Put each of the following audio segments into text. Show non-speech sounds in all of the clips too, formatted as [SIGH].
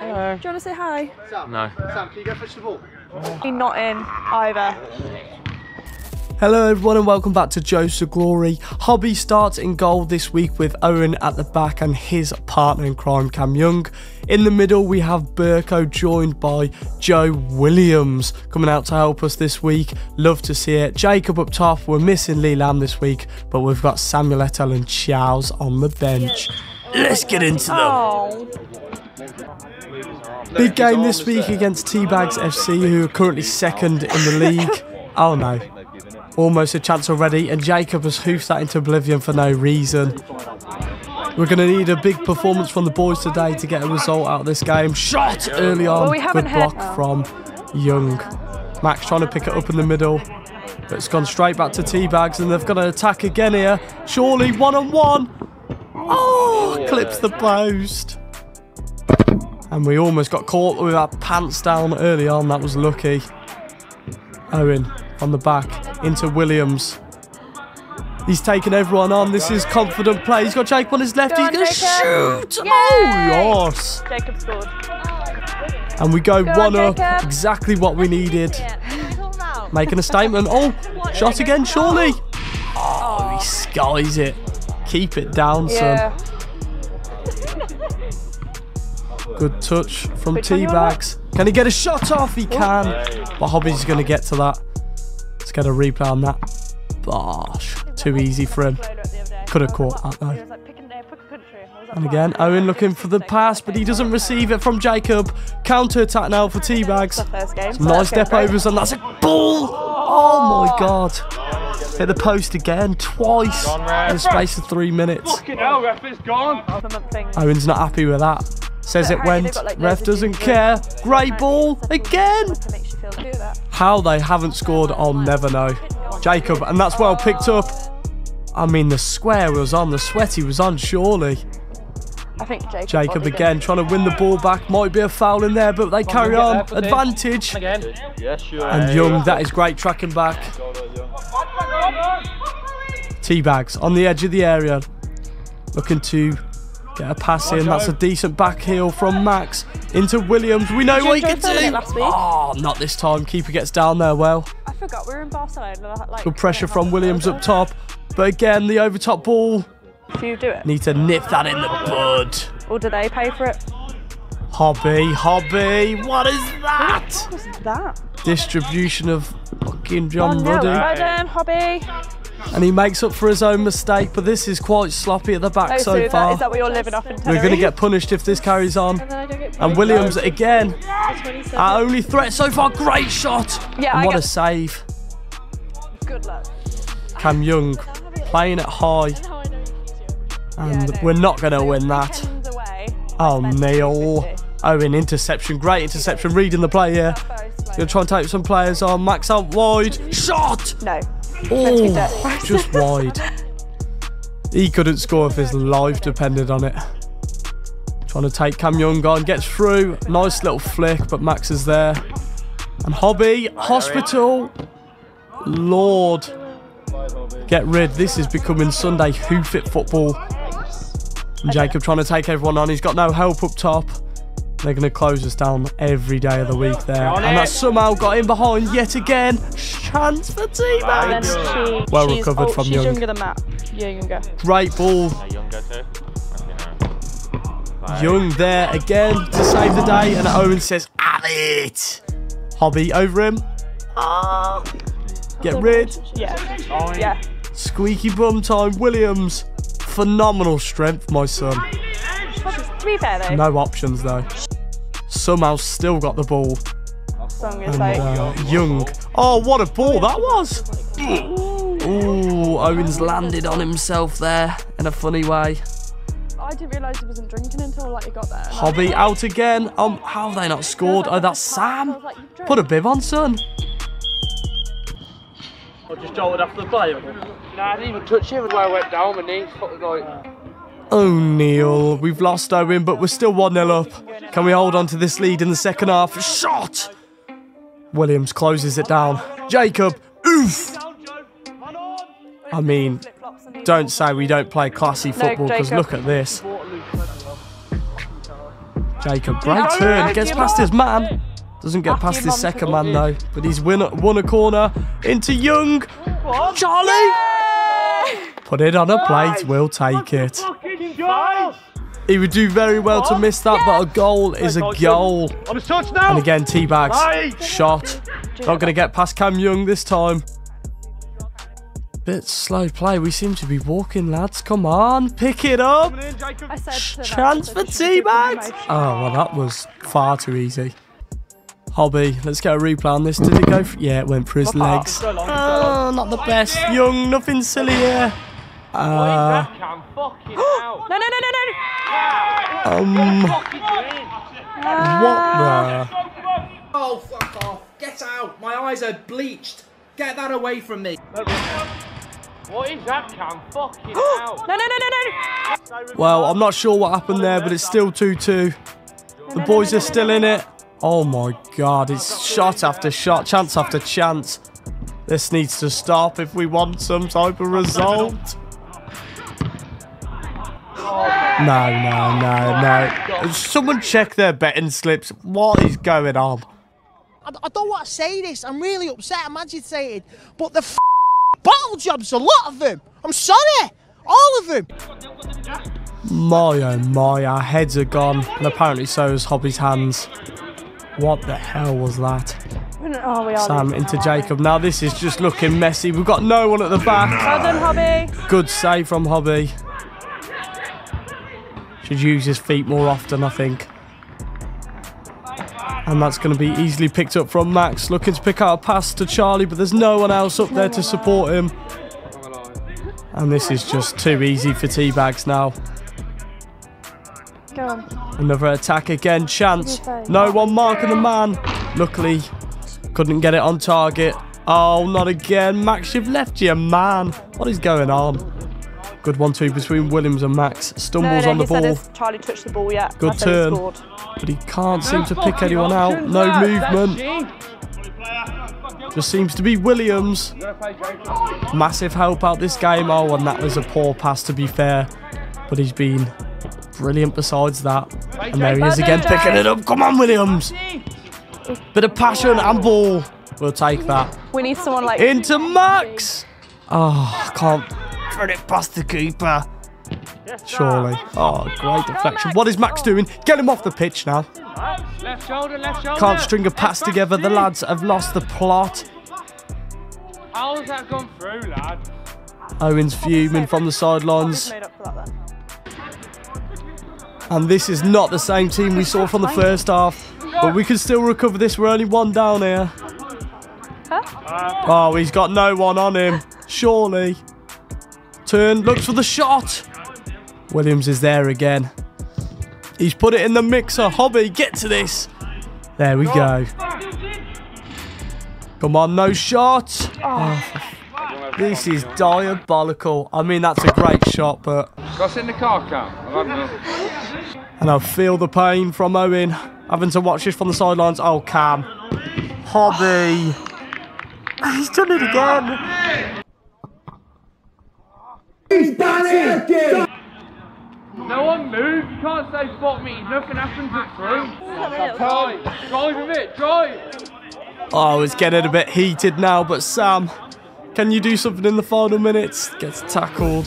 Hello. Hello. Do you want to say hi? No. Sam, can you go fetch the ball? Not in either. Hello everyone and welcome back to Joes 2 Glory. Hobby starts in goal this week with Owen at the back and his partner in crime Cam Young. In the middle we have Burko joined by Joe Williams coming out to help us this week. Love to see it. Jacob up top. We're missing Lee Lamb this week but we've got Samuel Eto'o and Charles on the bench. Let's get into them. Oh. Big game this week against Teabags FC who are currently second in the league. [LAUGHS] Oh no. Almost a chance already, and Jacob has hoofed that into oblivion for no reason. We're going to need a big performance from the boys today to get a result out of this game. Shot early on. Well, we haven't Good had- block from Young. Max trying to pick it up in the middle. But it's gone straight back to Teabags, and they've got an attack again here. Surely one on one. Oh, clips the post. And we almost got caught with our pants down early on. That was lucky. Owen on the back into Williams. He's taking everyone on. This is confident play. He's got Jake on his left. Go He's going to shoot. Yay. Oh, yes. Jacob scored. And we go, Go on, one up. Exactly what we needed. Making a statement. Oh, shot again, surely. Oh, he skies it. Keep it down, son. Good touch from Which one you want? Teabags. Can he get a shot off? He oh. can. But Hobby's going to get to that. Let's get a replay on that. Bosh. Too easy for him. Could have caught that though. And again, Owen looking for the pass, but he doesn't receive it from Jacob. Counter attack now for Teabags. First game. Some nice step overs, and that's a ball. Oh my god. Hit the post again, twice in the space of three minutes. Fucking hell, ref is gone. Owen's not happy with that. Says it went. Ref doesn't care. Grey ball again. How they haven't scored, I'll never know. Jacob, and that's well picked up. I mean, the square was on, the sweaty was on, surely. I think Jacob. Jacob again trying to win the ball back. Might be a foul in there, but they carry on. there, put it in. Advantage. Again. Yes, sure. And Young, that is great tracking back. Teabags on the edge of the area. Looking to get a pass in. That's a decent back heel from Max into Williams. We know what he can do. Oh, not this time. Keeper gets down there well. I forgot we were in Barcelona. Like, Good pressure from Williams up top. But again, the overtop ball. Do you do it? Need to nip that in the bud. Or do they pay for it? Hobby, hobby. What is that? What's that? Distribution of fucking Oh, John no. Ruddy. Well done, hobby. And he makes up for his own mistake, but this is quite sloppy at the back Oh, so so that, far. is that what you're living off in We're going to get punished if this carries on. And Williams again, our only threat so far. Great shot. Yeah, and what a save. Good luck. Cam Young playing it high. And no. we're not going to win that. Oh, Neil. 50. Owen, interception. Great interception. Reading the play here. Very slow. Going to try and take some players on. Max out wide. Shot. No. Oh, just wide. He couldn't score if his life depended on it. Trying to take Cam Young on, gets through. Nice little flick, but Max is there. And Hobby, Hospital. Lord. Get rid. This is becoming Sunday hoof it football. And Jacob trying to take everyone on. He's got no help up top. They're going to close us down every day of the week there. And that somehow got in behind yet again. Chance for And then she, Well she's, recovered oh, from she's Young. younger than Matt. You're younger. Great ball. Younger too. Young there again to save the day. And Owen says, have it. Hobby over him. Ah. Get rid. Yeah. Yeah. Squeaky bum time. Williams. Phenomenal strength, my son. To be fair though, No options though. Somehow still got the ball. song is And, like. uh, Young. Oh, what a ball that was. Ooh, Owens landed on himself there in a funny way. I didn't realise he wasn't drinking until like he got there. And I- Hobby out again. Um, how have they not scored? Oh, that's Sam. Put a bib on, son. I just jolted after the play. No, I didn't even touch him. The way I went down, my knees fucking like. O'Neal. We've lost Owen, but we're still 1 0 up. Can we hold on to this lead in the second half? Shot! Williams closes it down. Jacob. Oof! I mean, don't say we don't play classy football because look at this. Jacob, great turn. Gets past his man. Doesn't get past his second man though. But he's win won a corner into Young. Charlie! Put it on a plate. We'll take it. Fucking guys! He would do very well to miss that, but a goal is a goal. I'm a touch now! And again, T-Bags. Right. Shot. Not going to get past Cam Young this time. Bit slow play. We seem to be walking, lads. Come on, pick it up. Come in, Jacob. I said to that, Chance for said you should give me T-Bags. Oh, well, that was far too easy. Hobby, let's get a replay on this. Did it go? For, yeah, it went for his legs. Go long, go long. Oh, not the best. Young, nothing silly here. What is Uh, that cam? Fucking [GASPS] out. No, no, no, no, no. um, what the? Oh, fuck off. Get out. My eyes are bleached. Get that away from me. What is that cam? Fucking [GASPS] out. No, no, no, no, no. Well, I'm not sure what happened there, but it's still 2-2. The boys are still in it. Oh my god, it's shot after shot, chance after chance. This needs to stop if we want some type of result. No, no, no, no. Someone check their betting slips. What is going on? I, I don't want to say this. I'm really upset. I'm agitated. But the f- bottle jobs, a lot of them. I'm sorry. All of them. My oh my, our heads are gone. And apparently so is Hobby's hands. What the hell was that? Oh, we. Sam losing. into Jacob. Now this is just looking messy. We've got no one at the back. Well done, Hobby. Good save from Hobby. Should use his feet more often, I think. And that's going to be easily picked up from Max. Looking to pick out a pass to Charlie, but there's no one else up there to support him. And this is just too easy for T-Bags now. Go on. Another attack again. Chance. No one marking the man. Luckily, couldn't get it on target. Oh, not again. Max, you've left your man. What is going on? Good one-two between Williams and Max. Stumbles no, on the he said ball, has Charlie touched the ball yet. Good I said he turn. but he can't seem to pick anyone out. No movement. Just seems to be Williams. Massive help out this game. Oh, and that was a poor pass to be fair. But he's been brilliant besides that. And there he is again picking it up. Come on, Williams. Bit of passion and ball. We'll take that. We need someone like. Into Max. Oh, I can't throw it past the keeper. Surely. Oh, great deflection. What is Max doing? Get him off the pitch now. Left shoulder, left shoulder. Can't string a pass together. The lads have lost the plot. How's that gone through, lad? Owen's fuming from the sidelines. Made up for that then. And this is not the same team we saw from the first half. But we can still recover this. We're only one down here. Uh, oh, he's got no one on him. Surely. Turn, looks for the shot. Williams is there again. He's put it in the mixer. Hobby, get to this. There we go. Come on, no shot. Oh, this is diabolical. I mean, that's a great shot, but Got in the car cam. I've had enough. and I feel the pain from Owen having to watch this from the sidelines. Oh, Cam. Hobby. He's done it again. No one moved. You can't say spot me. Nothing happens at through. Drive. Drive with it. Drive. Oh, it's getting a bit heated now, but Sam, can you do something in the final minutes? Gets tackled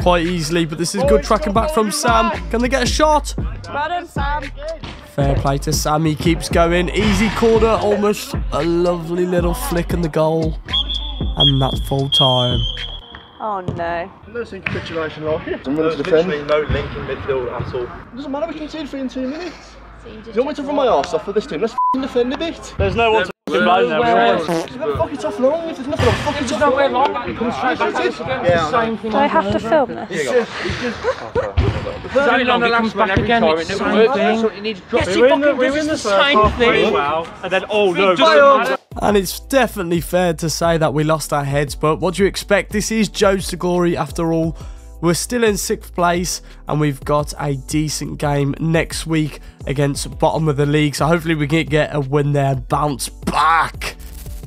quite easily, but this is good tracking back from Sam. Can they get a shot? Well done, Sam. Fair play to Sam. He keeps going. Easy corner, almost a lovely little flick in the goal. And that's full time. Oh no. never seen a situation like it. I'm There to defend. literally no link in midfield at all. It doesn't matter, we can see three in two minutes. Do you want me to run my arse off for this team? Let's f***ing defend a bit. There's no one to blame there. Then fuck it off long. If there's nothing, I'll fuck it off Nowhere long. long. It comes straight back to us again. Yeah, I know. Do I have to film this? It's only on the last one every time. It never works. That's what you need to drop it. We're in the, we're in the same thing. Well, and then oh no. And it's definitely fair to say that we lost our heads, but what do you expect? This is Joes 2 Glory after all. We're still in sixth place and we've got a decent game next week against bottom of the league. So hopefully we can get a win there and bounce back.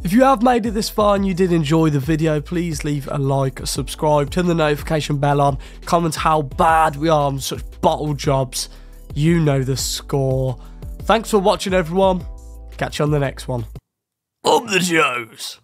If you have made it this far and you did enjoy the video, please leave a like, subscribe, turn the notification bell on, comment how bad we are on such bottle jobs. You know the score. Thanks for watching, everyone. Catch you on the next one. Up the Joes.